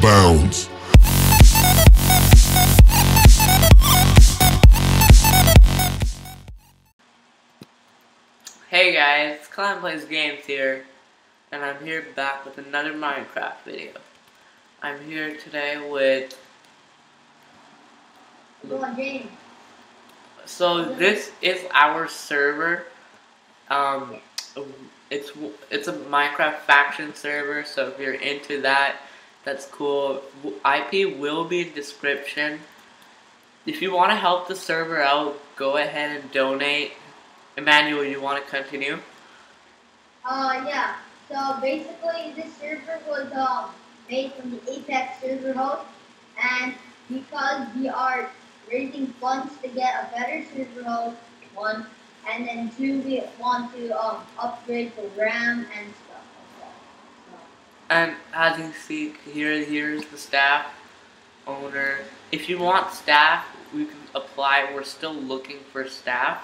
Beach. Hey guys, Klan Plays Games here, and I'm here back with another Minecraft video. I'm here today with... Go on, So this is our server. Um, it's it's a Minecraft faction server, so if you're into that, that's cool. IP will be in description. If you want to help the server out, go ahead and donate. Emmanuel, you want to continue? Uh, yeah. So basically, this server was um, made from the Apex server host, and because we are raising funds to get a better server host, one, and then two, we want to um, upgrade the RAM and stuff like that. So, And as you see here, here's the staff owner. If you want staff, we can apply. We're still looking for staff.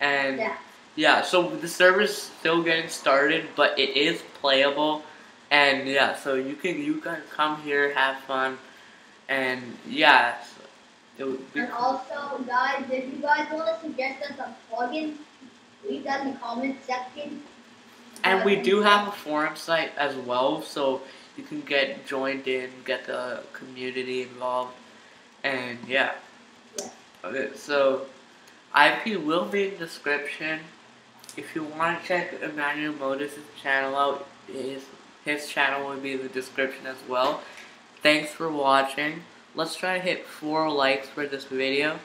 And yeah. yeah, so the server's still getting started, but it is playable. And yeah, so you can you can come here, have fun, and yeah, so it would be And also, guys, if you guys want to suggest us a plugin, leave that in the comment section. And we do have a forum site as well, so you can get joined in, get the community involved, and yeah. Yeah. Okay, so IP will be in description. If you want to check Emmanuel Modus' channel out, his, his channel will be in the description as well. Thanks for watching. Let's try to hit 4 likes for this video,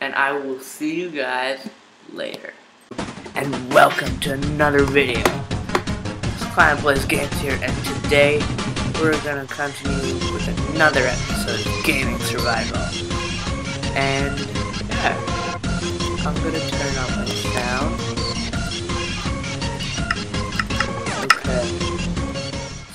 and I will see you guys later. And welcome to another video. Klan Plays Games here, and today we're gonna continue with another episode of Gaming Survival. And yeah, I'm gonna turn on